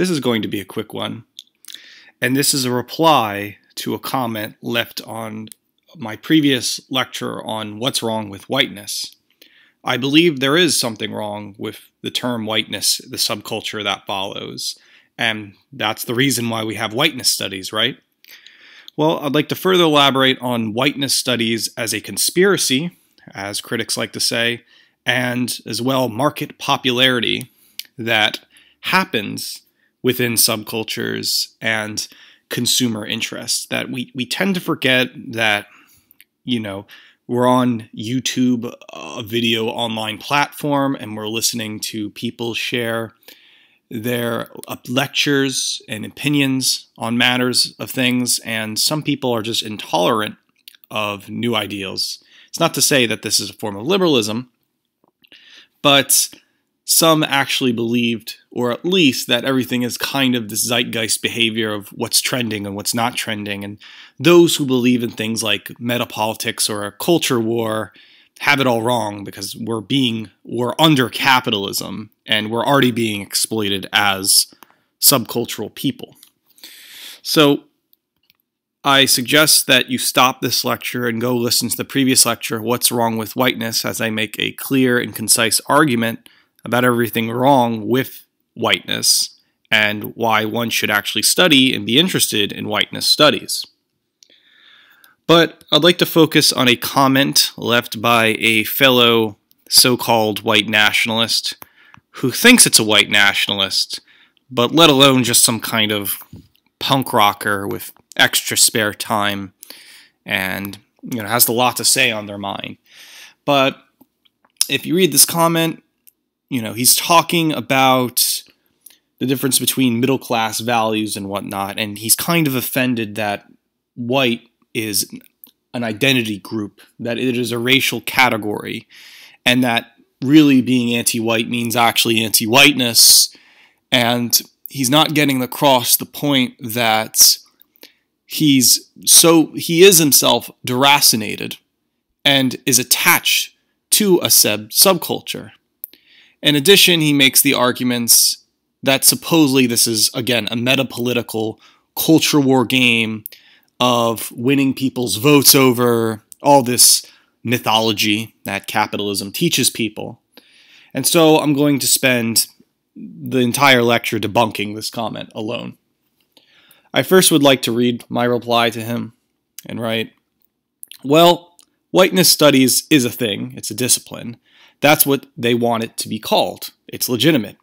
This is going to be a quick one. And this is a reply to a comment left on my previous lecture on what's wrong with whiteness. I believe there is something wrong with the term whiteness, the subculture that follows. And that's the reason why we have whiteness studies, right? Well, I'd like to further elaborate on whiteness studies as a conspiracy, as critics like to say, and as well market popularity that happens within subcultures and consumer interests. That we, we tend to forget that, you know, we're on YouTube, a video online platform, and we're listening to people share their lectures and opinions on matters of things, and some people are just intolerant of new ideals. It's not to say that this is a form of liberalism, but some actually believed, or at least that everything is kind of this zeitgeist behavior of what's trending and what's not trending. And those who believe in things like metapolitics or a culture war have it all wrong because we're being we're under capitalism and we're already being exploited as subcultural people. So I suggest that you stop this lecture and go listen to the previous lecture, What's Wrong with Whiteness, as I make a clear and concise argument about everything wrong with whiteness and why one should actually study and be interested in whiteness studies. But I'd like to focus on a comment left by a fellow so called white nationalist who thinks it's a white nationalist, but let alone just some kind of punk rocker with extra spare time and you know has a lot to say on their mind. But if you read this comment, you know, he's talking about the difference between middle class values and whatnot, and he's kind of offended that white is an identity group, that it is a racial category, and that really being anti white means actually anti whiteness. And he's not getting across the point that he's so, he is himself deracinated and is attached to a sub subculture. In addition, he makes the arguments that supposedly this is, again, a metapolitical culture war game of winning people's votes over all this mythology that capitalism teaches people. And so I'm going to spend the entire lecture debunking this comment alone. I first would like to read my reply to him and write Well, whiteness studies is a thing, it's a discipline, that's what they want it to be called. It's legitimate.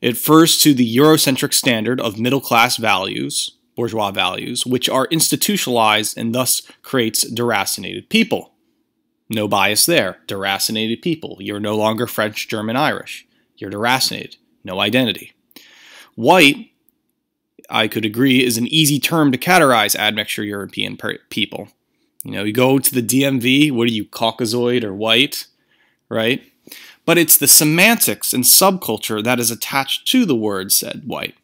It refers to the Eurocentric standard of middle class values, bourgeois values, which are institutionalized and thus creates deracinated people. No bias there. Deracinated people. You're no longer French, German, Irish. You're deracinated. No identity. White, I could agree, is an easy term to categorize admixture European people. You know, you go to the DMV, what are you, Caucasoid or white, right? but it's the semantics and subculture that is attached to the word said white.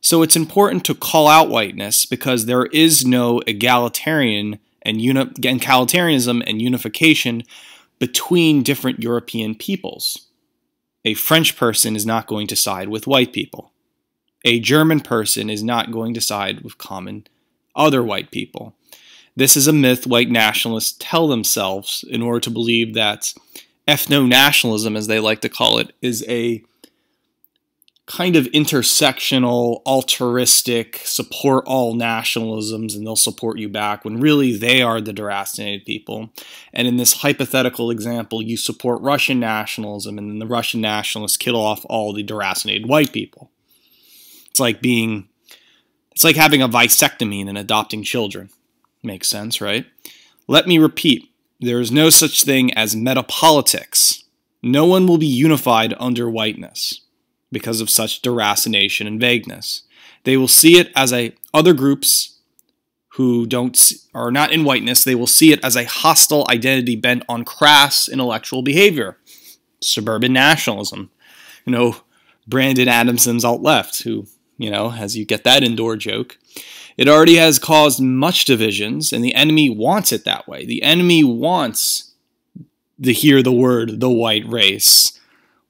So it's important to call out whiteness because there is no egalitarian and uni- egalitarianism and unification between different European peoples. A French person is not going to side with white people. A German person is not going to side with common other white people. This is a myth white nationalists tell themselves in order to believe that ethno nationalism, as they like to call it, is a kind of intersectional, altruistic, support all nationalisms and they'll support you back when really they are the deracinated people. And in this hypothetical example, you support Russian nationalism and then the Russian nationalists kill off all the deracinated white people. It's like being, it's like having a vasectomy and adopting children. Makes sense, right? Let me repeat there is no such thing as metapolitics. No one will be unified under whiteness because of such deracination and vagueness. They will see it as a other groups who don't are not in whiteness, they will see it as a hostile identity bent on crass intellectual behavior. Suburban nationalism. You know, Brandon Adamson's alt left, who, you know, as you get that indoor joke, it already has caused much divisions, and the enemy wants it that way. The enemy wants to hear the word the white race,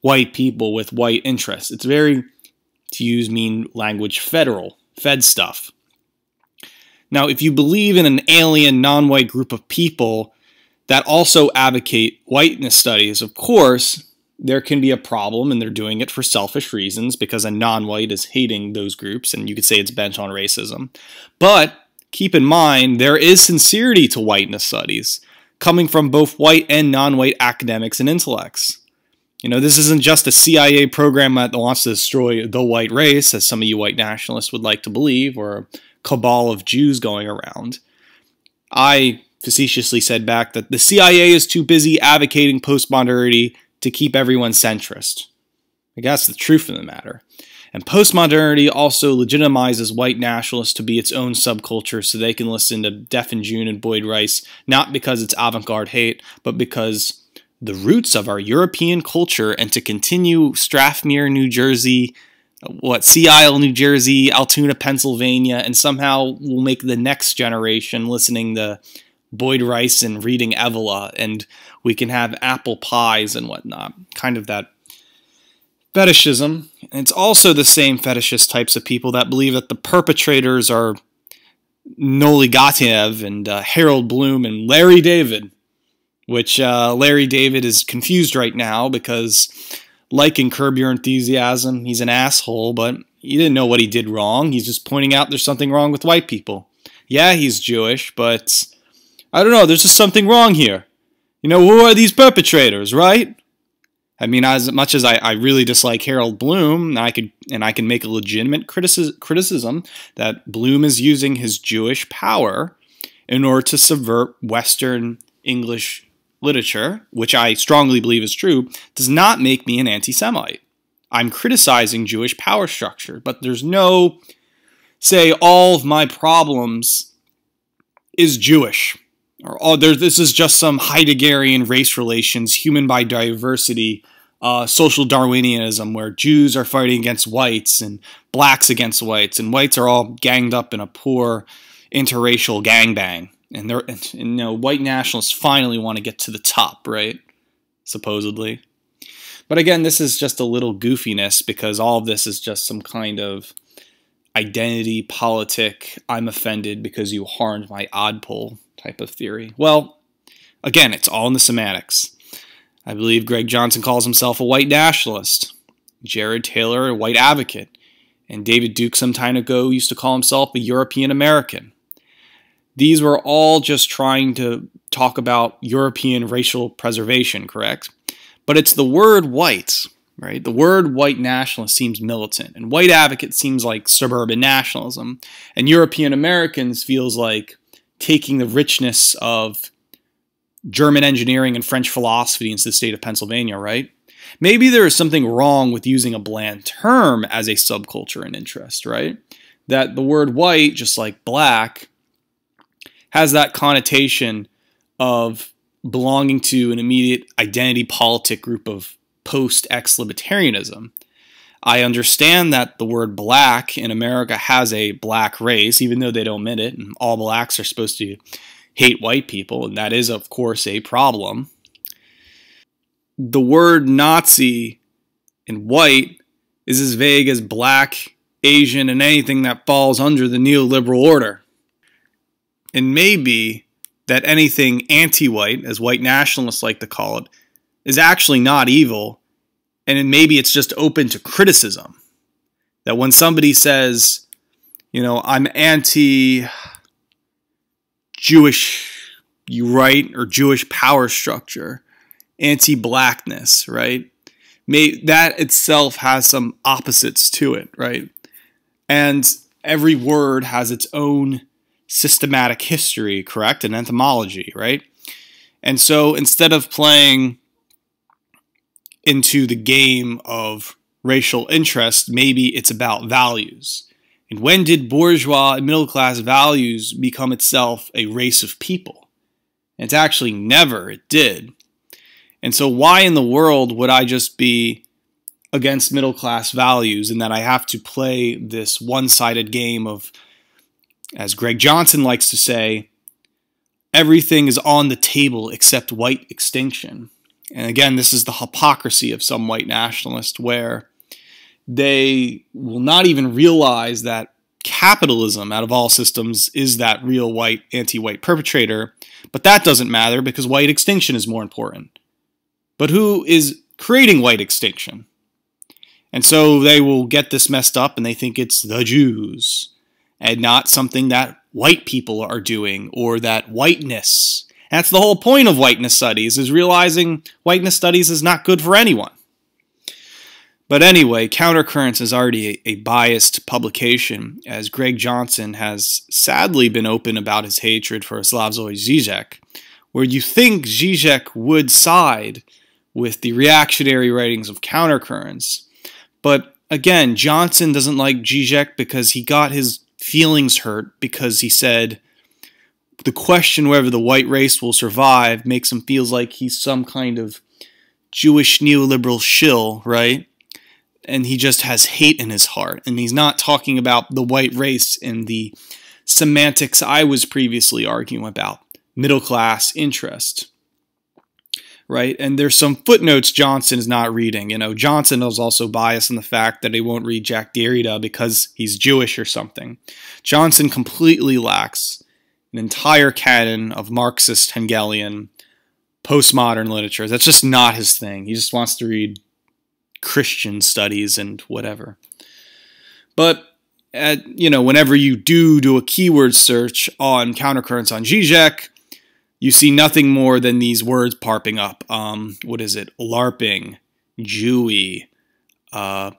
white people with white interests. It's very to use mean language federal, Fed stuff. Now, if you believe in an alien, non white group of people that also advocate whiteness studies, of course, there can be a problem and they're doing it for selfish reasons because a non white is hating those groups and you could say it's bent on racism. But keep in mind, there is sincerity to whiteness studies coming from both white and non white academics and intellects. You know, this isn't just a CIA program that wants to destroy the white race, as some of you white nationalists would like to believe, or a cabal of Jews going around. I facetiously said back that the CIA is too busy advocating postmodernity to keep everyone centrist. I guess the truth of the matter. And postmodernity also legitimizes white nationalists to be its own subculture so they can listen to Death in June and Boyd Rice, not because it's avant garde hate, but because the roots of our European culture and to continue Strathmere, New Jersey, what, Sea Isle, New Jersey, Altoona, Pennsylvania, and somehow we'll make the next generation listening to Boyd Rice and reading Evola, and we can have apple pies and whatnot. Kind of that fetishism. And it's also the same fetishist types of people that believe that the perpetrators are Noel Ignatiev and uh, Harold Bloom and Larry David, which uh, Larry David is confused right now because, like in Curb Your Enthusiasm, he's an asshole, but he didn't know what he did wrong. He's just pointing out there's something wrong with white people. Yeah, he's Jewish, but I don't know, there's just something wrong here. You know, who are these perpetrators, right? I mean, as much as I, I really dislike Harold Bloom, I could and I can make a legitimate criticism, criticism that Bloom is using his Jewish power in order to subvert Western English literature, which I strongly believe is true, does not make me an anti-Semite. I'm criticizing Jewish power structure, but there's no say all of my problems is Jewish or oh, there, this is just some Heideggerian race relations, human biodiversity, uh, social Darwinianism, where Jews are fighting against whites and blacks against whites, and whites are all ganged up in a poor interracial gangbang. And they're, and, you know, white nationalists finally want to get to the top, right? Supposedly. But again, this is just a little goofiness because all of this is just some kind of identity politic. I'm offended because you harmed my odd pole type of theory? Well, again, it's all in the semantics. I believe Greg Johnson calls himself a white nationalist, Jared Taylor a white advocate, and David Duke some time ago used to call himself a European American. These were all just trying to talk about European racial preservation, correct? But it's the word white, right? The word white nationalist seems militant, and white advocate seems like suburban nationalism, and European Americans feels like taking the richness of German engineering and French philosophy into the state of Pennsylvania, right? Maybe there is something wrong with using a bland term as a subculture and interest, right? That the word white, just like black, has that connotation of belonging to an immediate identity politic group of post ex libertarianism. I understand that the word black in America has a black race, even though they don't admit it, and all blacks are supposed to hate white people, and that is, of course, a problem. The word Nazi in white is as vague as black, Asian, and anything that falls under the neoliberal order. And maybe that anything anti white, as white nationalists like to call it, is actually not evil and maybe it's just open to criticism. That when somebody says, you know, I'm anti Jewish, you right, or Jewish power structure, anti blackness, right? May, that itself has some opposites to it, right? And every word has its own systematic history, correct? And etymology, right? And so instead of playing into the game of racial interest, maybe it's about values. And when did bourgeois and middle class values become itself a race of people? It's actually never, it did. And so, why in the world would I just be against middle class values and that I have to play this one sided game of, as Greg Johnson likes to say, everything is on the table except white extinction? And again, this is the hypocrisy of some white nationalists where they will not even realize that capitalism, out of all systems, is that real white, anti white perpetrator. But that doesn't matter because white extinction is more important. But who is creating white extinction? And so they will get this messed up and they think it's the Jews and not something that white people are doing or that whiteness. That's the whole point of whiteness studies is realizing whiteness studies is not good for anyone. But anyway, Countercurrents is already a, biased publication, as Greg Johnson has sadly been open about his hatred for Slavoj Žižek, where you think Žižek would side with the reactionary writings of Countercurrents. But again, Johnson doesn't like Žižek because he got his feelings hurt because he said the question whether the white race will survive makes him feels like he's some kind of Jewish neoliberal shill, right? and he just has hate in his heart. And he's not talking about the white race in the semantics I was previously arguing about middle class interest. Right? And there's some footnotes Johnson is not reading. You know, Johnson is also biased in the fact that he won't read Jacques Derrida because he's Jewish or something. Johnson completely lacks an entire canon of Marxist Hegelian postmodern literature. That's just not his thing. He just wants to read Christian studies and whatever. But at, you know, whenever you do do a keyword search on countercurrents on Zizek, you see nothing more than these words popping up. Um, what is it? LARPing, Jewy, uh,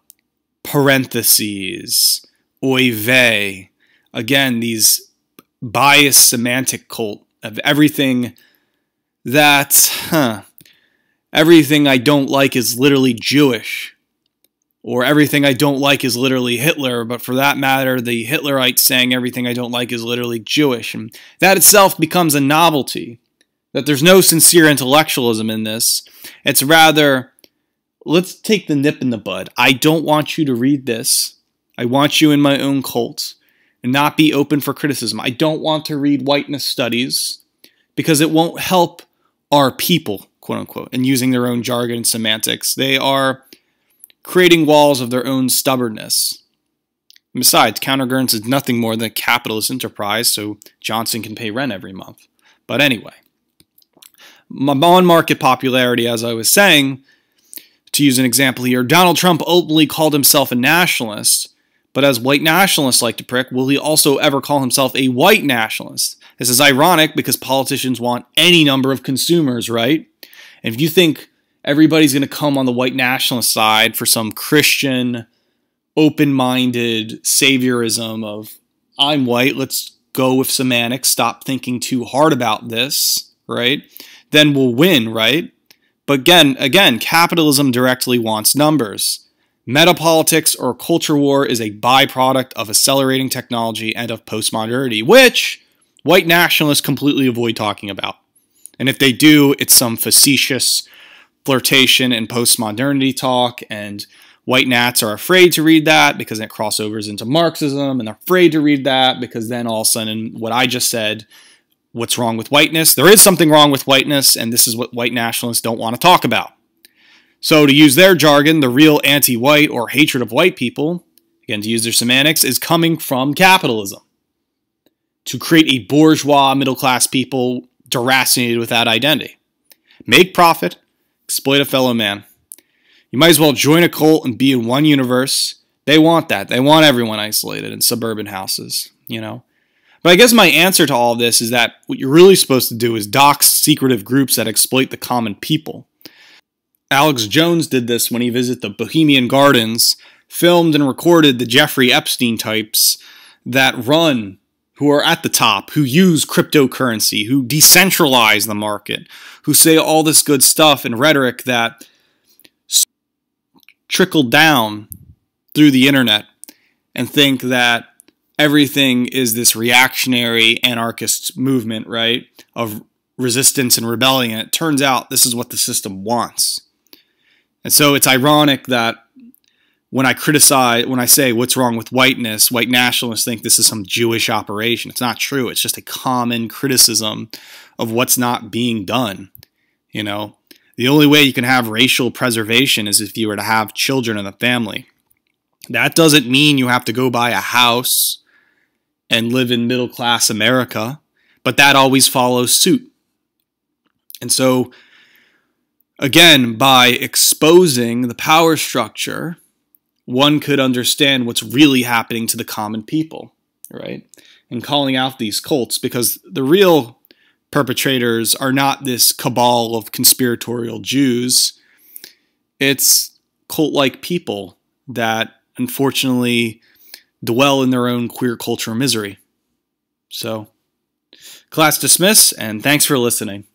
parentheses, oy vey. Again, these biased semantic cult of everything that, huh, everything I don't like is literally Jewish, or everything I don't like is literally Hitler, but for that matter, the Hitlerites saying everything I don't like is literally Jewish. And that itself becomes a novelty. That there's no sincere intellectualism in this. It's rather, let's take the nip in the bud. I don't want you to read this. I want you in my own cult and not be open for criticism. I don't want to read whiteness studies because it won't help our people quote unquote, and using their own jargon and semantics. They are creating walls of their own stubbornness. And besides, Countercurrents is nothing more than a capitalist enterprise, so Johnson can pay rent every month. But anyway, my on market popularity, as I was saying, to use an example here, Donald Trump openly called himself a nationalist, but as white nationalists like to prick, will he also ever call himself a white nationalist? This is ironic because politicians want any number of consumers, right? And if you think everybody's going to come on the white nationalist side for some Christian, open minded saviorism of, I'm white, let's go with semantics, stop thinking too hard about this, right? Then we'll win, right? But again, again, capitalism directly wants numbers. Metapolitics or culture war is a byproduct of accelerating technology and of postmodernity, which white nationalists completely avoid talking about. And if they do, it's some facetious flirtation and postmodernity talk. And white nats are afraid to read that because it crossovers into Marxism, and they're afraid to read that because then all of a sudden, what I just said, what's wrong with whiteness? There is something wrong with whiteness, and this is what white nationalists don't want to talk about. So, to use their jargon, the real anti white or hatred of white people, again, to use their semantics, is coming from capitalism. To create a bourgeois middle class people deracinated with that identity. Make profit, exploit a fellow man. You might as well join a cult and be in one universe. They want that. They want everyone isolated in suburban houses, you know? But I guess my answer to all this is that what you're really supposed to do is dox secretive groups that exploit the common people. Alex Jones did this when he visited the Bohemian Gardens, filmed and recorded the Jeffrey Epstein types that run who are at the top, who use cryptocurrency, who decentralize the market, who say all this good stuff and rhetoric that trickled down through the internet and think that everything is this reactionary anarchist movement, right, of resistance and rebellion. It turns out this is what the system wants. And so it's ironic that when I criticize, when I say what's wrong with whiteness, white nationalists think this is some Jewish operation. It's not true. It's just a common criticism of what's not being done. You know, the only way you can have racial preservation is if you were to have children in the family. That doesn't mean you have to go buy a house and live in middle class America, but that always follows suit. And so, again, by exposing the power structure, one could understand what's really happening to the common people, right? And calling out these cults because the real perpetrators are not this cabal of conspiratorial Jews. It's cult like people that unfortunately dwell in their own queer culture misery. So, class dismiss, and thanks for listening.